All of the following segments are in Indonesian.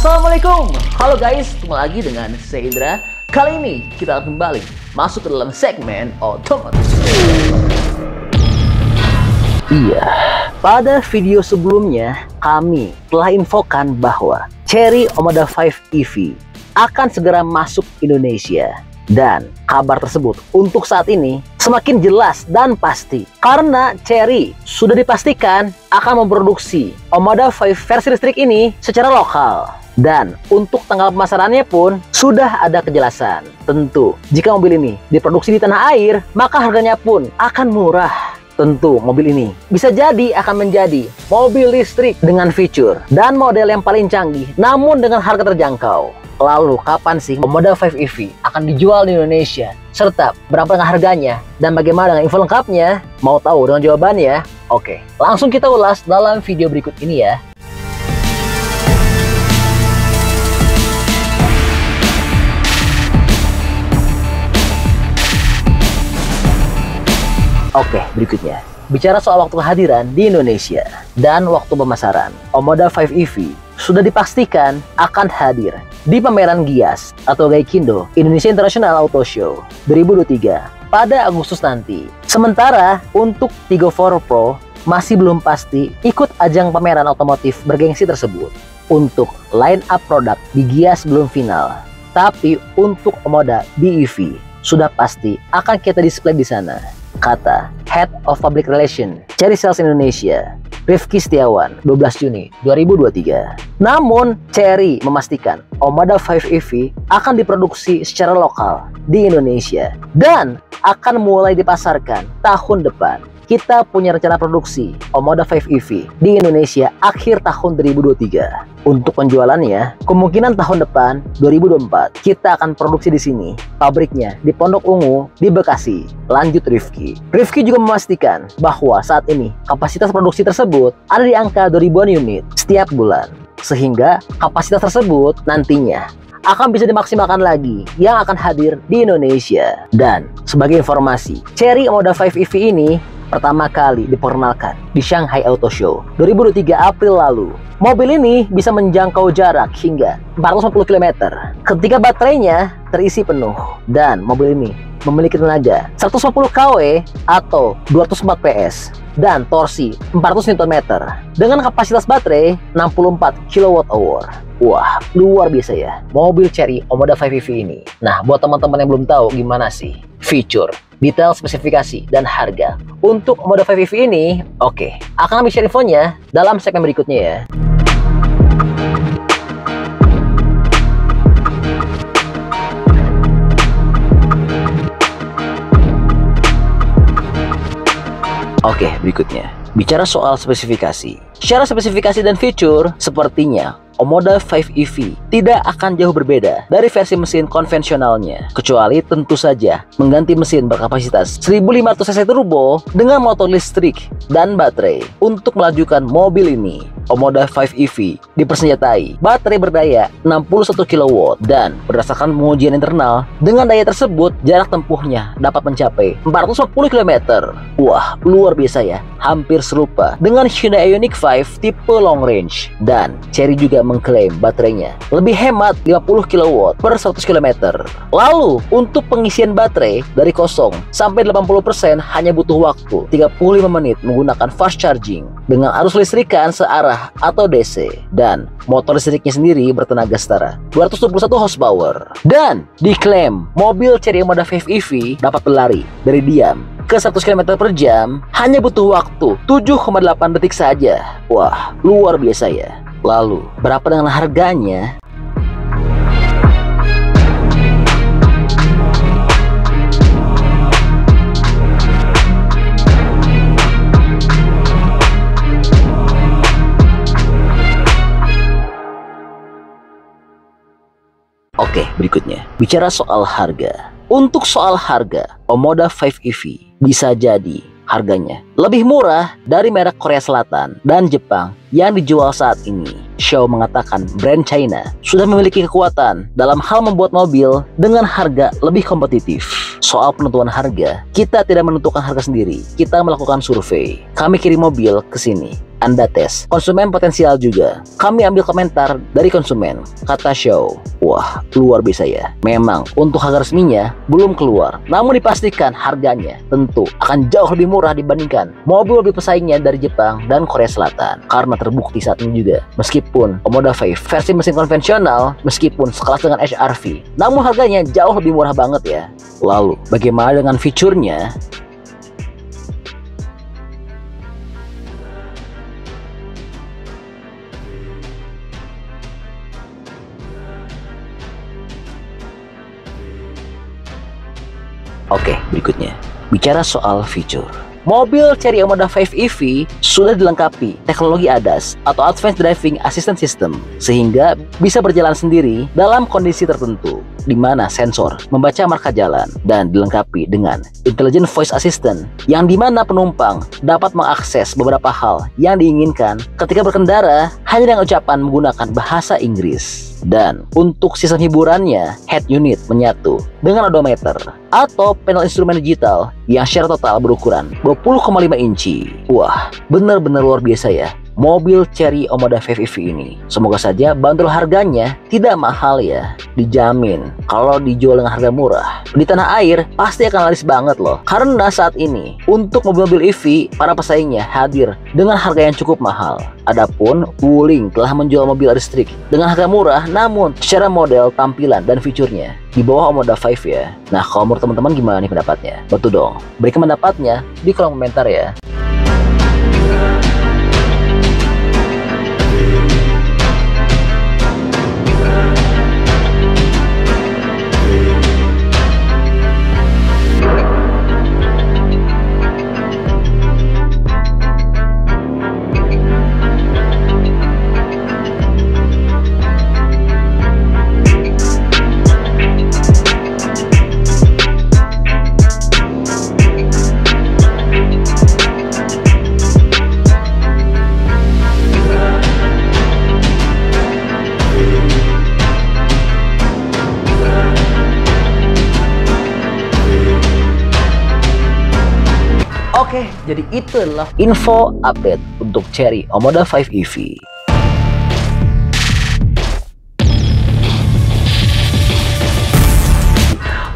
Assalamualaikum, halo guys, ketemu lagi dengan saya Indra. Kali ini kita akan kembali masuk ke dalam segmen otomotif. Iya, pada video sebelumnya kami telah infokan bahwa Cherry Omoda 5 EV akan segera masuk Indonesia. Dan kabar tersebut untuk saat ini semakin jelas dan pasti karena Cherry sudah dipastikan akan memproduksi Omoda 5 versi listrik ini secara lokal. Dan untuk tanggal pemasarannya pun sudah ada kejelasan. Tentu, jika mobil ini diproduksi di tanah air, maka harganya pun akan murah. Tentu mobil ini bisa jadi akan menjadi mobil listrik dengan fitur dan model yang paling canggih namun dengan harga terjangkau. Lalu kapan sih Moda 5 EV akan dijual di Indonesia? Serta berapa dengan harganya? Dan bagaimana dengan info lengkapnya? Mau tahu dengan jawabannya? Oke, langsung kita ulas dalam video berikut ini ya. Oke, berikutnya. Bicara soal waktu kehadiran di Indonesia dan waktu pemasaran, Omoda 5 EV sudah dipastikan akan hadir di pameran Gias atau Gaikindo Indonesia International Auto Show 2023 pada Agustus nanti. Sementara untuk Tigo 4 Pro masih belum pasti ikut ajang pameran otomotif bergengsi tersebut. Untuk line up produk di Gias belum final, tapi untuk Omoda BEV sudah pasti akan kita display di sana kata Head of Public Relation Cherry Sales Indonesia Rifki Setiawan 12 Juni 2023. Namun Cherry memastikan Omada 5 EV akan diproduksi secara lokal di Indonesia dan akan mulai dipasarkan tahun depan kita punya rencana produksi Omoda 5 EV di Indonesia akhir tahun 2023. Untuk penjualannya, kemungkinan tahun depan 2024 kita akan produksi di sini. Pabriknya di Pondok Ungu di Bekasi. Lanjut Rifki. Rifki juga memastikan bahwa saat ini kapasitas produksi tersebut ada di angka 2000-an unit setiap bulan. Sehingga kapasitas tersebut nantinya akan bisa dimaksimalkan lagi yang akan hadir di Indonesia. Dan sebagai informasi, Cherry Omoda 5 EV ini pertama kali diperkenalkan di Shanghai Auto Show 2023 April lalu. Mobil ini bisa menjangkau jarak hingga 450 km ketika baterainya terisi penuh dan mobil ini memiliki tenaga 150 kW atau 204 PS dan torsi 400 Nm dengan kapasitas baterai 64 kWh. Wah, luar biasa ya. Mobil Cherry Omoda 5 EV ini. Nah, buat teman-teman yang belum tahu gimana sih fitur, detail spesifikasi, dan harga untuk Omoda 5 EV ini, oke, okay, akan kami share infonya dalam segmen berikutnya ya. Oke, berikutnya. Bicara soal spesifikasi. Secara spesifikasi dan fitur, sepertinya Omoda 5 EV tidak akan jauh berbeda dari versi mesin konvensionalnya, kecuali tentu saja mengganti mesin berkapasitas 1500 cc turbo dengan motor listrik dan baterai untuk melajukan mobil ini. Omoda 5 EV dipersenjatai baterai berdaya 61 kW dan berdasarkan pengujian internal dengan daya tersebut jarak tempuhnya dapat mencapai 440 km. Wah, luar biasa ya. Hampir serupa dengan Hyundai Ioniq 5 tipe long range dan Cherry juga mengklaim baterainya lebih hemat 50 kW per 100 km. Lalu, untuk pengisian baterai dari kosong sampai 80% hanya butuh waktu 35 menit menggunakan fast charging dengan arus listrikan searah atau DC dan motor listriknya sendiri bertenaga setara 221 horsepower. Dan diklaim mobil Cherry Moda 5 EV dapat berlari dari diam ke 100 km per jam hanya butuh waktu 7,8 detik saja. Wah, luar biasa ya. Lalu, berapa dengan harganya? Berikutnya. Bicara soal harga. Untuk soal harga, Omoda 5 EV bisa jadi harganya lebih murah dari merek Korea Selatan dan Jepang yang dijual saat ini. Xiao mengatakan brand China sudah memiliki kekuatan dalam hal membuat mobil dengan harga lebih kompetitif. Soal penentuan harga, kita tidak menentukan harga sendiri. Kita melakukan survei. Kami kirim mobil ke sini Anda tes. Konsumen potensial juga. Kami ambil komentar dari konsumen. Kata Show, wah luar biasa ya. Memang untuk harga resminya belum keluar. Namun dipastikan harganya tentu akan jauh lebih murah dibandingkan mobil lebih pesaingnya dari Jepang dan Korea Selatan. Karena terbukti saat ini juga. Meskipun Omoda 5 versi mesin konvensional, meskipun sekelas dengan HRV, namun harganya jauh lebih murah banget ya. Lalu, bagaimana dengan fiturnya? Oke, berikutnya. Bicara soal fitur. Mobil Cherry Omoda 5 EV sudah dilengkapi teknologi ADAS atau Advanced Driving Assistance System sehingga bisa berjalan sendiri dalam kondisi tertentu di mana sensor membaca marka jalan dan dilengkapi dengan Intelligent Voice Assistant yang di mana penumpang dapat mengakses beberapa hal yang diinginkan ketika berkendara hanya dengan ucapan menggunakan bahasa Inggris. Dan untuk sistem hiburannya, head unit menyatu dengan odometer atau panel instrumen digital yang secara total berukuran 20,5 inci. Wah, benar-benar luar biasa ya mobil Cherry Omoda 5 EV ini. Semoga saja bandrol harganya tidak mahal ya. Dijamin kalau dijual dengan harga murah. Di tanah air pasti akan laris banget loh. Karena saat ini untuk mobil-mobil EV para pesaingnya hadir dengan harga yang cukup mahal. Adapun Wuling telah menjual mobil listrik dengan harga murah namun secara model, tampilan, dan fiturnya di bawah Omoda 5 ya. Nah kalau menurut teman-teman gimana nih pendapatnya? Betul dong. Berikan pendapatnya di kolom komentar ya. Oke, jadi itu adalah info update untuk Cherry Omoda 5 EV.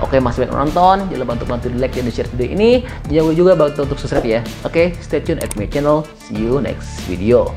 Oke, masih banyak nonton. Jangan lupa untuk bantu di like dan di share video ini. Jangan lupa juga bantu untuk subscribe ya. Oke, stay tune at my channel. See you next video.